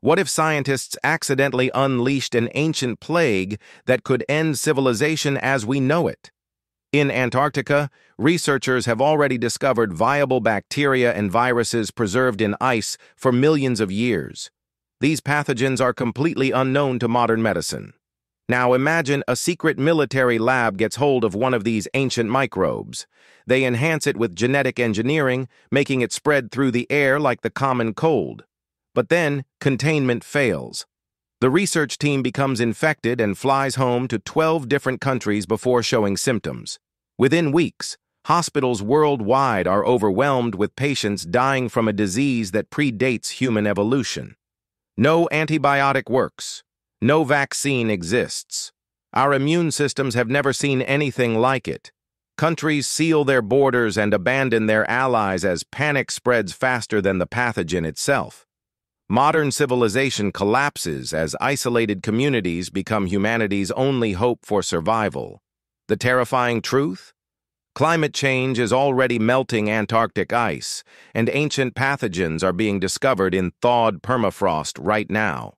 What if scientists accidentally unleashed an ancient plague that could end civilization as we know it? In Antarctica, researchers have already discovered viable bacteria and viruses preserved in ice for millions of years. These pathogens are completely unknown to modern medicine. Now imagine a secret military lab gets hold of one of these ancient microbes. They enhance it with genetic engineering, making it spread through the air like the common cold. But then, containment fails. The research team becomes infected and flies home to 12 different countries before showing symptoms. Within weeks, hospitals worldwide are overwhelmed with patients dying from a disease that predates human evolution. No antibiotic works. No vaccine exists. Our immune systems have never seen anything like it. Countries seal their borders and abandon their allies as panic spreads faster than the pathogen itself. Modern civilization collapses as isolated communities become humanity's only hope for survival. The terrifying truth? Climate change is already melting Antarctic ice, and ancient pathogens are being discovered in thawed permafrost right now.